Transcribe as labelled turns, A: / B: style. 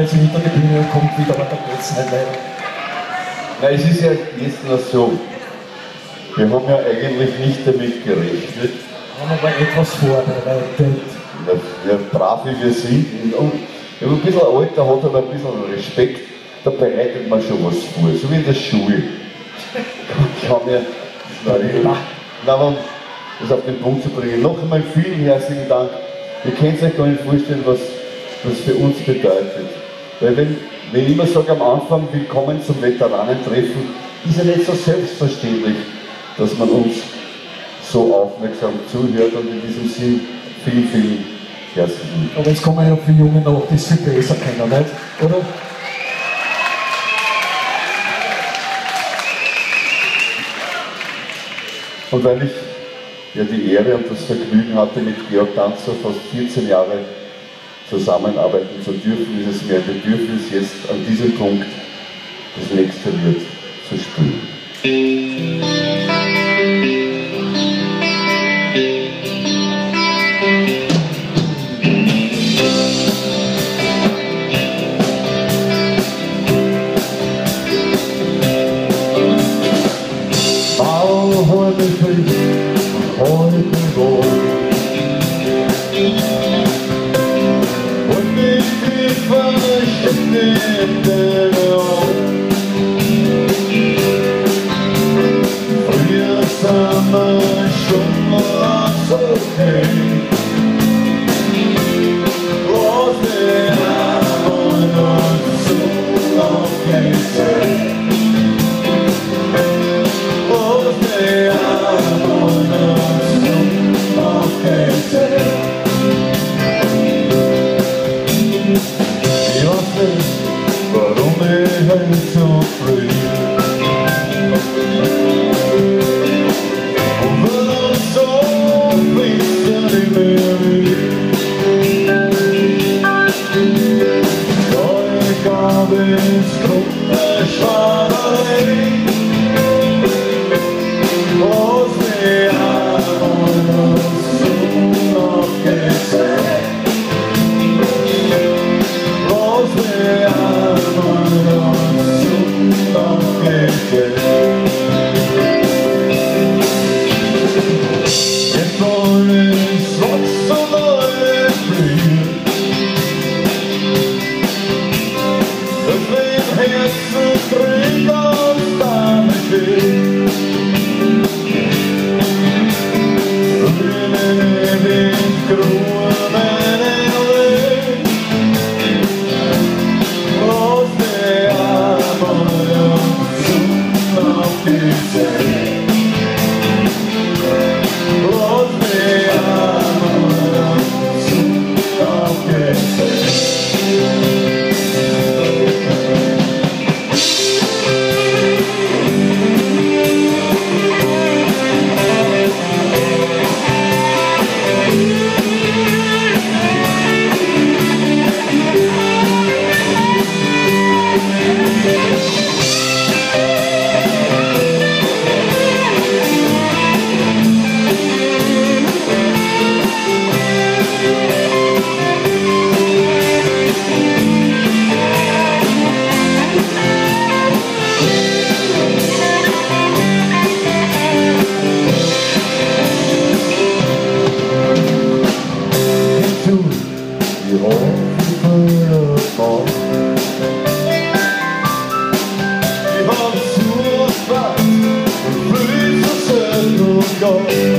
A: jetzt hinter die Bühne und kommt wieder, aber da geht's nicht weiter.
B: Na, es ist ja jetzt noch so. Wir haben ja eigentlich nicht damit gerechnet,
A: Haben aber etwas vorbereitet.
B: ja, brav wie wir sind. Und, wenn man ein bisschen Alter hat und ein bisschen Respekt, da bereitet man schon was vor. So wie in der Schule. Ich habe mir, na, um das auf den Punkt zu bringen, noch einmal vielen herzlichen Dank. Ihr könnt euch gar nicht vorstellen, was das für uns bedeutet. Weil wenn, wenn ich immer sage am Anfang, willkommen zum Veteranentreffen, ist ja nicht so selbstverständlich, dass man uns so aufmerksam zuhört und in diesem Sinn vielen, vielen herzlichen
A: Aber jetzt kommen ja für Junge noch, die es viel besser kennen, nicht? Oder?
B: Und weil ich ja die Ehre und das Vergnügen hatte, mit Georg Danzer fast 14 Jahre zusammenarbeiten zu dürfen, ist es mir ein Bedürfnis, jetzt an diesem Punkt das nächste Lied zu spielen. Bau heute frisch und heute. remember Warum ich halt so früh Und warum so bist du nicht mehr Ja, ich glaube, es shore.